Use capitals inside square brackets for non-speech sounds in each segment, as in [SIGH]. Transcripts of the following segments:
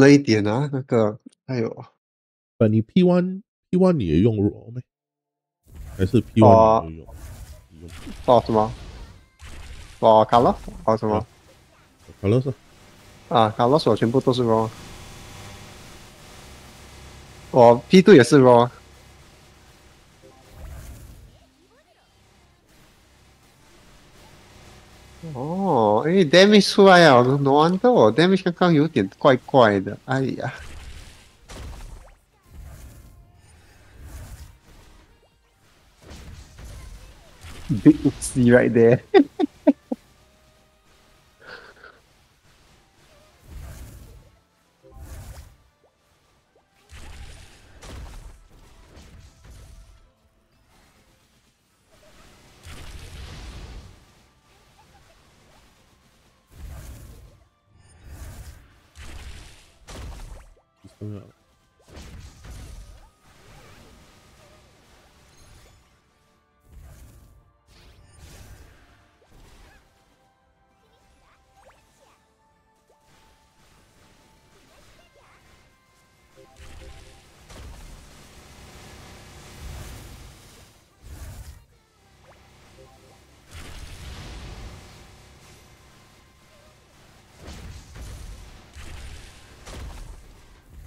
了一点啊，那个，哎呦，呃，你 P one P one 你也用 RO 没？还是 P one 你也用？用哦什么？哦卡洛？哦什么？卡洛斯？啊，卡洛我全部都是 RO。我 P 2也是 RO。哦，哎，damage 出来啊，no wonder，damage 刚刚有点怪怪的，哎呀。Big oopsie right there. No.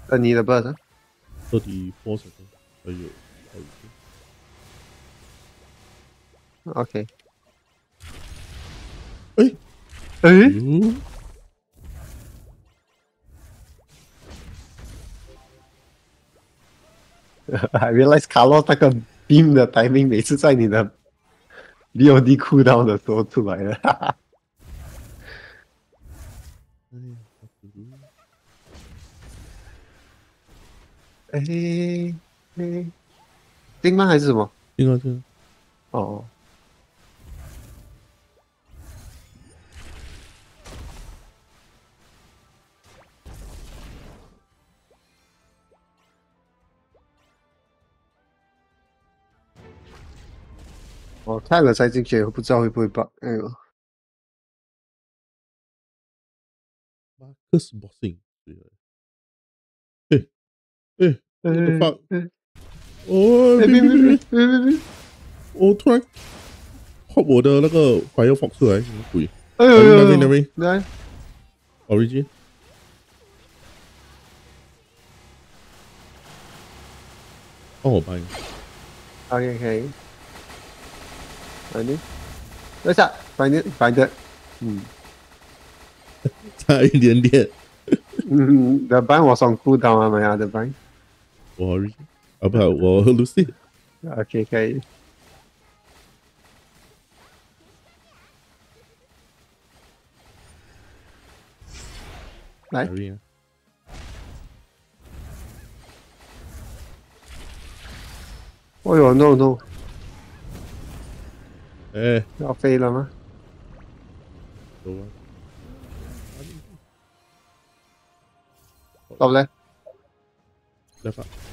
Uh, need a blood, 34 seconds. Are you, are you? Okay. Hey! Hey! You? [LAUGHS] I realized Kalos 那个 beam 的 timing 每次在你的 BOD cooldown 的时候出来了。哎，哎，钉吗？还是什么？叮啊叮。哦。我看了才进去，不知道会不会爆。哎呦。马克思博士。哎，我的发，哦，别别别别别别！我突然，我的那个怀又放出来，什么鬼？哎呦呦！那边那边，来，origin，帮我搬。OK，可以。反正，等下，反正反正，嗯，差一点点。嗯，得搬我上裤裆啊，没啊，得搬。 Worry about what, Lucy? [LAUGHS] Okay, guys. Nice. Oh, no, no. É. Ela feila, né? Boa. Top. Left up.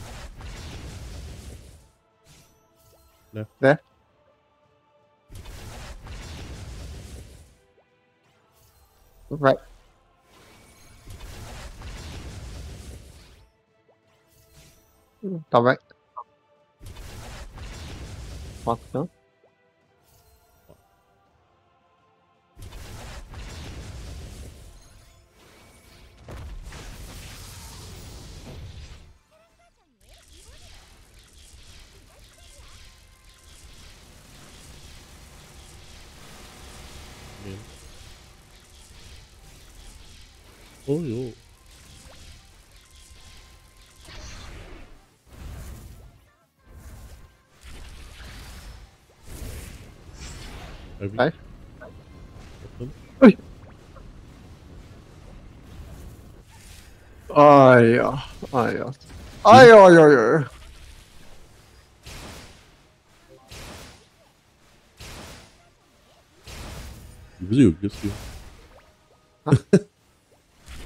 There. Right. Top right. What? Oh yo. Hi. Oh yeah. Oh yeah ja. yeah. aj, aj, aj. Ljugit ju.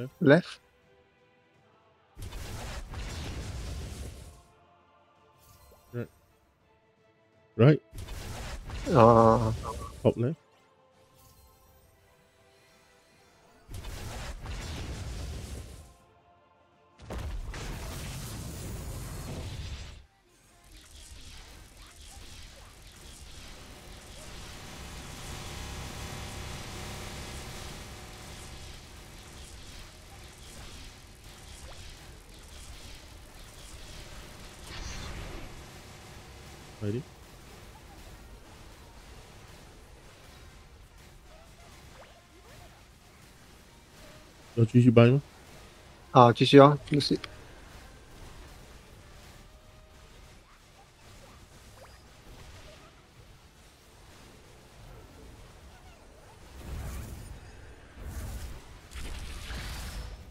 Left. left Right. Uh, 啊 Top left. Ready? 要继续掰吗？好，继续哦，就是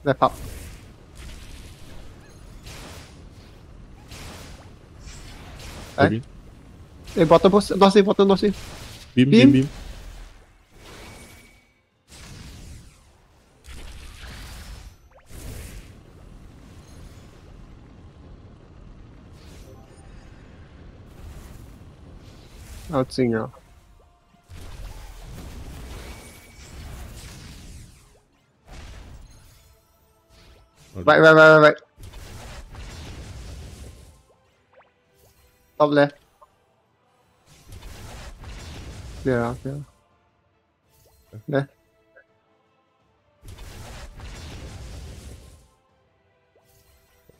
再跑，哎 Ele bota você. Nossa, ele bota você. Bim, bim, bim. bim. Ó. Vai, vai, vai, vai, vai. Top left. 对啊对啊，来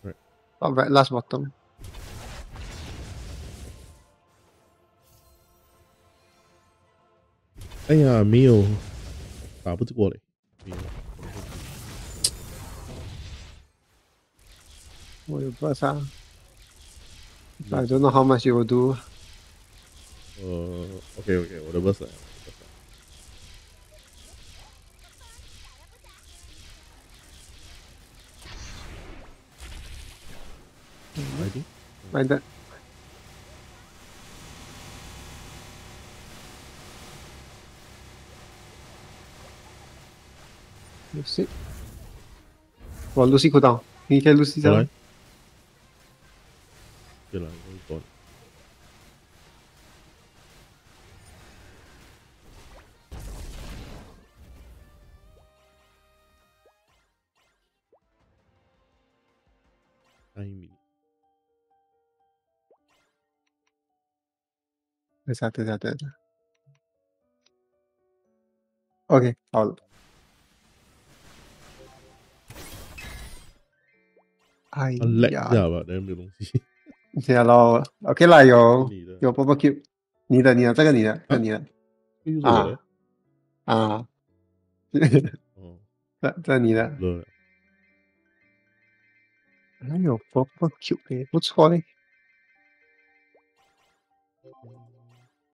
Right. top right last bottom，哎呀，没有，打不过嘞。没有我有 burst 啊，I don't know how much you will do， 呃，OK OK，我的 boss 来了。我的 boss 来了 Ready？ like that。Lucy，哇，Lucy 扣到，你可以 Lucy 过来上，， 再再再再。OK，All。哎呀！对吧？那没东西。呀喽，OK，来哟！你的，你的这个，你的，你的。啊啊！嗯，这这你的。来，有 BBQ 的，不错嘞。